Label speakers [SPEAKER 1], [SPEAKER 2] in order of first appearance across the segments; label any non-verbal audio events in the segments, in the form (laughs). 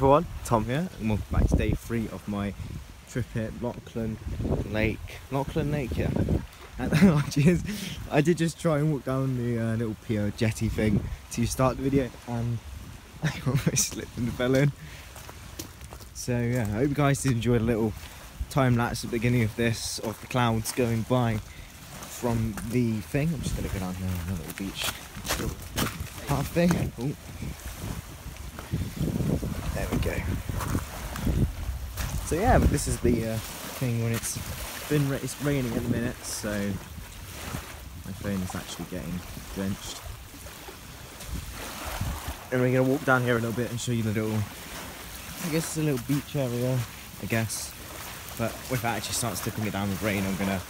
[SPEAKER 1] everyone, Tom here, and welcome back to day three of my trip at Lachlan Lake. Lachlan Lake, yeah. (laughs) And I just- I did just try and walk down the uh, little pier jetty thing to start the video, and (laughs) I almost slipped and fell in. So yeah, I hope you guys did enjoy the little time lapse at the beginning of this of the clouds going by from the thing. I'm just gonna go down here on a little beach little thing. Oh. There we go. So yeah, but this is the uh, thing when it's been ra- it's raining at the minute, so my phone is actually getting drenched. And we're gonna walk down here a little bit and show you the little, I guess it's a little beach area, I guess. But if it actually starts tipping it down with rain, I'm gonna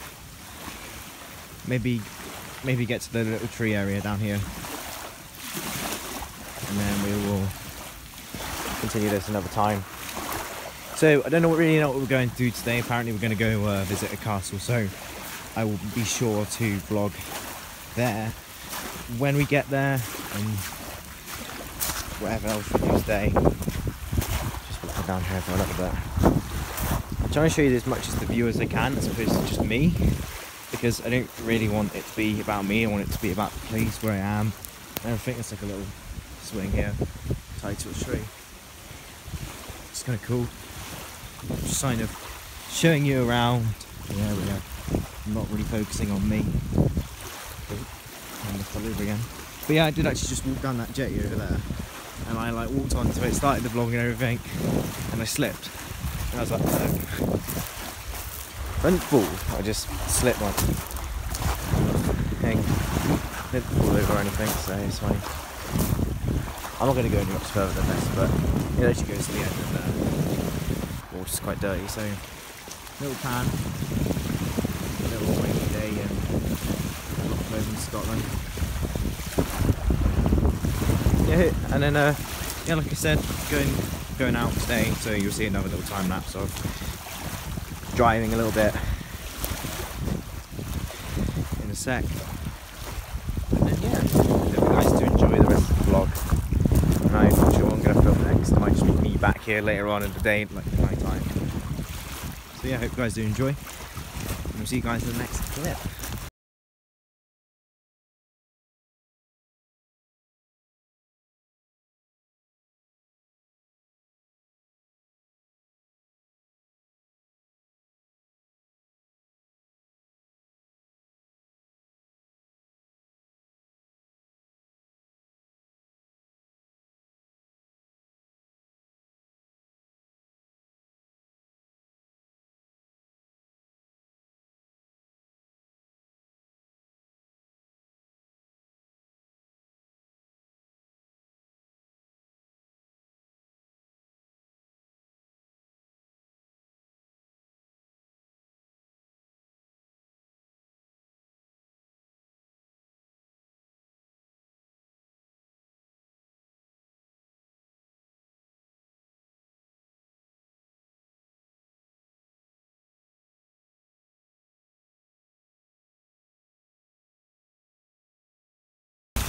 [SPEAKER 1] maybe maybe get to the little tree area down here, and then we continue this another time. So I don't know really know what we're going to do today. Apparently we're going to go uh, visit a castle, so I will be sure to vlog there when we get there and whatever else we do today. Just walking down here for a little bit. I'm trying to show you as much as the view as I can, as opposed to just me, because I don't really want it to be about me. I want it to be about the place where I am. And I think it's like a little swing here, tied to a tree. It's kind of cool. Kind of showing you around the area. I'm not really focusing on me. Oh, and the over again. But yeah, I did actually just walk down that jetty over there. And I like walked onto it, started the vlog and everything, and I slipped. And I was like. I didn't fall, I just slipped my thing. Didn't fall over or anything, so it's fine. I'm not going to go any much further than this, but it actually goes to the end of the water's quite dirty, so little pan, a little rainy day in Scotland. Yeah, and then uh, yeah, like I said, going going out today, so you'll see another little time lapse of driving a little bit in a sec. And then yeah, hope you guys do enjoy the rest of the vlog. And I'm not sure what I'm going to film next. I might just be me back here later on in the day, like night time. So yeah, hope you guys do enjoy. And we'll see you guys in the next clip.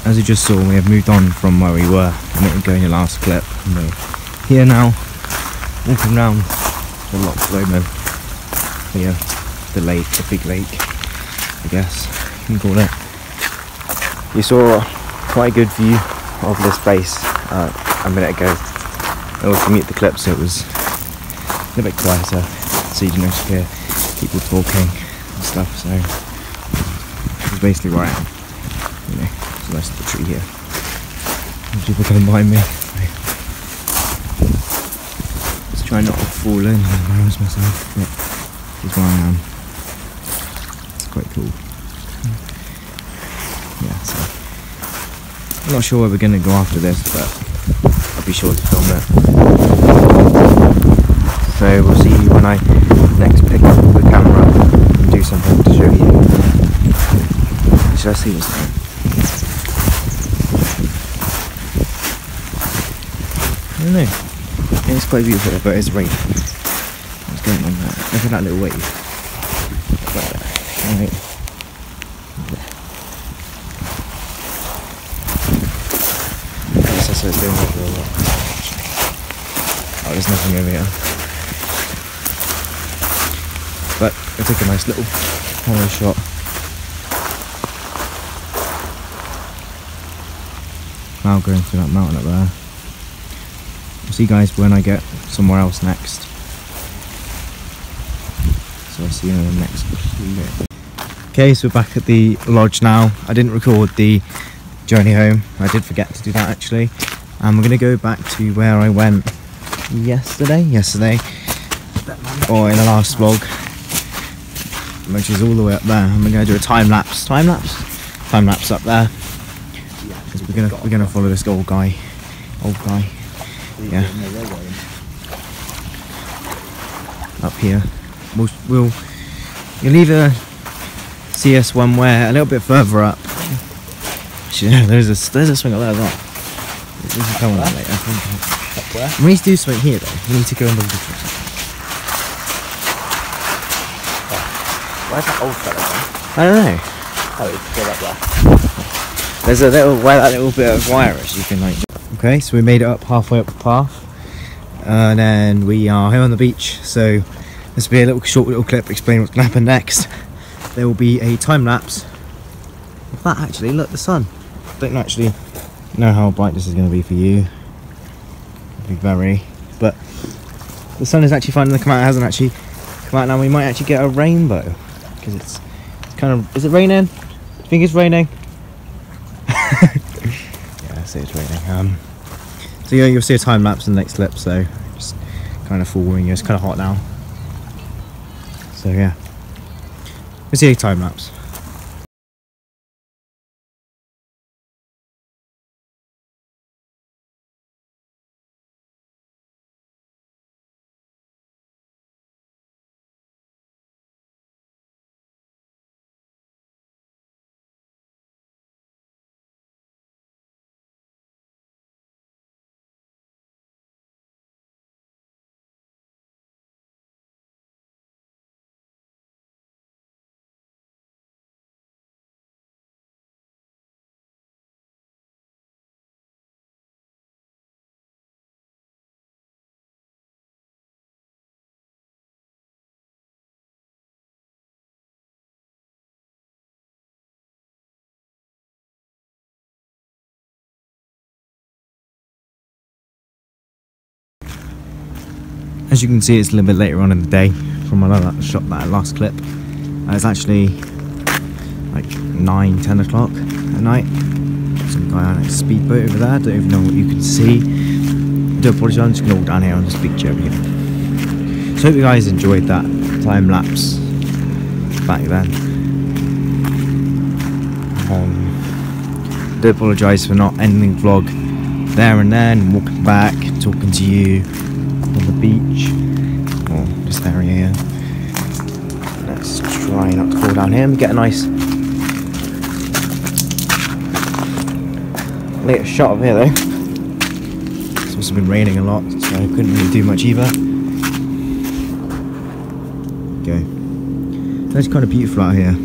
[SPEAKER 1] As you just saw, we have moved on from where we were a minute ago in the last clip. And we're here now, walking around the Loch Lomond. Here, the lake, the big lake, I guess you can call it. You saw quite a good view of this place uh, a minute ago. I also mute the clip so it was a little bit quieter, so you didn't actually hear people talking and stuff. So it's basically where I am. The rest of the tree here. And people coming behind me. Just try not to fall in and embarrass myself. But this is where I am. It's quite cool. Yeah, so I'm not sure where we're gonna go after this, but I'll be sure to film it. So we'll see you when I next pick up the camera and do something to show you. Should I see this now? I don't know. It's quite beautiful, but it's raining. What's going on there? Look at that little wave. Right. so it's doing a lot. Oh, there's nothing over here. But I'll take a nice little camera shot. Now going through that mountain up there. See you guys when I get somewhere else next. So I'll see you in the next clip. Okay, so we're back at the lodge now. I didn't record the journey home. I did forget to do that actually. And we're going to go back to where I went yesterday. Yesterday. Or in the last vlog. Which is all the way up there. I'm going to do a time lapse. Time lapse? Time lapse up there. 'Cause we're gonna we're gonna follow this old guy. Old guy. Yeah. Up here. We'll we'll you'll either see us when we're a little bit further up. (laughs) Yeah, there's a there's a swing up there well. We can come on later.
[SPEAKER 2] Up where?
[SPEAKER 1] We need to do something here though. We need to go and look at the
[SPEAKER 2] Where's that old fella?
[SPEAKER 1] I don't know.
[SPEAKER 2] Oh, he's still up there.
[SPEAKER 1] There's a little where that little bit of wire is. You can like. Okay, so we made it up halfway up the path, and then we are here on the beach. So this will be a little short little clip explaining what's going to happen next. There will be a time lapse of that. Actually, look the sun. Don't actually know how bright this is going to be for you. Be very, but the sun is actually finally come out. It hasn't actually come out now. We might actually get a rainbow because it's, it's kind of. Is it raining? Do you think it's raining? (laughs) yeah, I it's raining. Um, so yeah, you'll see a time lapse in the next clip. So just kind of forewarning you, it's kind of hot now. So yeah, we'll see a time lapse. As you can see, it's a little bit later on in the day from la- shot that last clip. It's actually like 9, 10 o'clock at night. Some guy on a speedboat over there. Don't even know what you can see. I do apologise, I'm just going to walk down here and speak to you. So, hope you guys enjoyed that time lapse back then. Um, do apologise for not ending the vlog there and then, walking back, talking to you on the beach oh, or this area here. Let's try not to fall down here and get a nice later shot of here though. It's also been raining a lot, so I couldn't really do much either. Okay. That's kind of beautiful out here.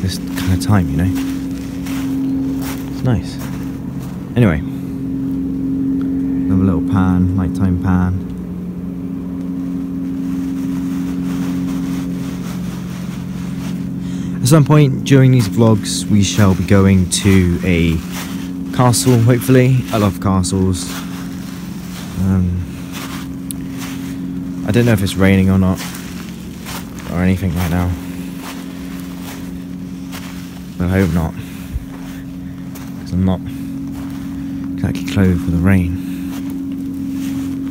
[SPEAKER 1] This kind of time, you know. It's nice. Anyway, another little pan, nighttime pan. At some point during these vlogs, we shall be going to a castle, hopefully. I love castles. Um, I don't know if it's raining or not, or anything right now. But I hope not. Because I'm not exactly clothed for the rain.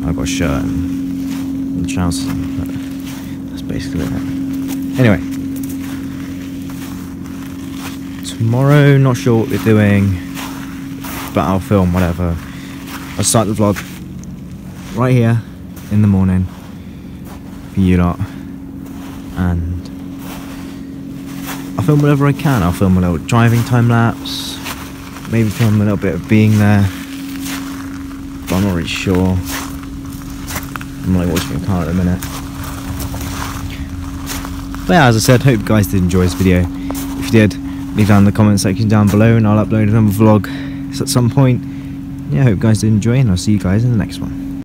[SPEAKER 1] I've got a shirt and, trousers that's basically it. Anyway. Tomorrow, not sure what we're doing, but I'll film whatever. I'll start the vlog right here in the morning for you lot. And I'll film whatever I can. I'll film a little driving time lapse, maybe film a little bit of being there, but I'm not really sure. I'm like watching a car at the minute. But yeah, as I said, hope you guys did enjoy this video. If you did, leave down in the comment section down below and I'll upload another vlog at some point yeah, hope you guys did enjoy, and I'll see you guys in the next one.